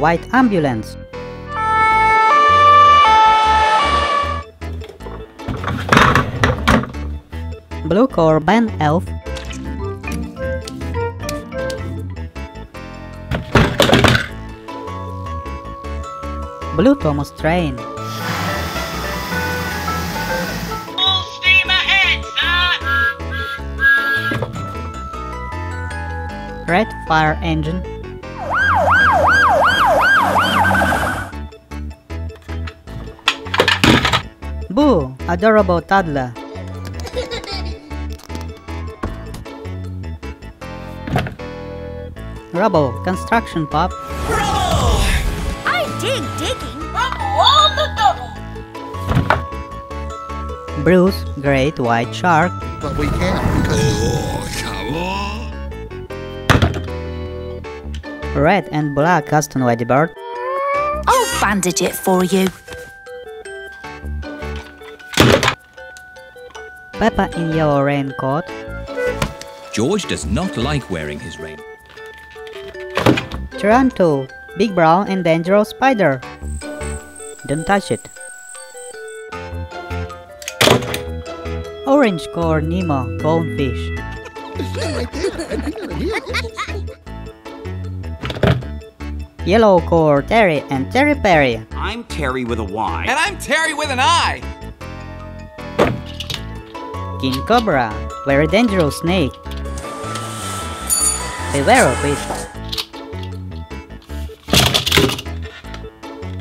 White Ambulance. Blue Core Ben Elf. Blue Thomas Train. Red Fire Engine. Boo! Adorable toddler. Rubble Construction Pop. I dig digging. Roll the double! Bruce Great White Shark. But we can't because Red and Black Custom Whitey Bird. I'll bandage it for you. Peppa in Yellow Raincoat. George does not like wearing his rain. Taranto, Big Brown and Dangerous Spider. Don't touch it. Orange Core Nemo, Goldfish. Yellow Core Terry and Terry Perry. I'm Terry with a Y. And I'm Terry with an I. King Cobra, Very Dangerous Snake. Beware of it.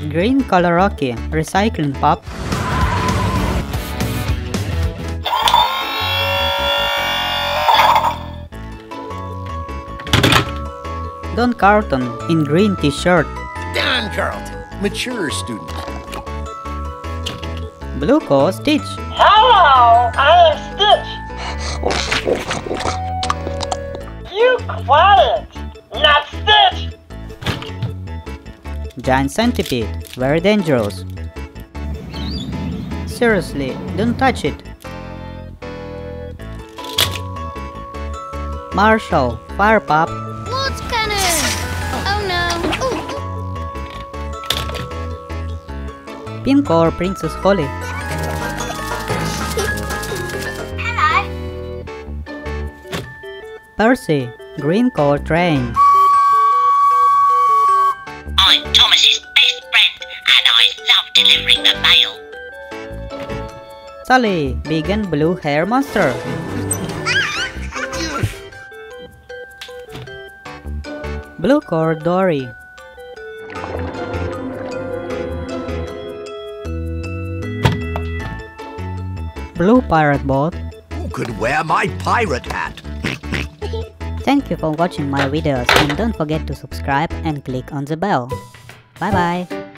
Green Color Rocky, Recycling Pop. Don Carlton in green t-shirt. Don Carlton, mature student. Blue Co Stitch. Hello, I am Stitch. You quiet, not Stitch. Giant Centipede, very dangerous. Seriously, don't touch it. Marshall, Fire Pop, Lots cannon! Oh no! Ooh. Pink or Princess Holly, Percy, Green Core Train, I'm Thomas's best friend, and I love delivering the mail. Sully, Big and Blue Hair Monster, Blue Core Dory, Blue Pirate Boat. Who could wear my pirate hat? Thank you for watching my videos and don't forget to subscribe and click on the bell. Bye bye.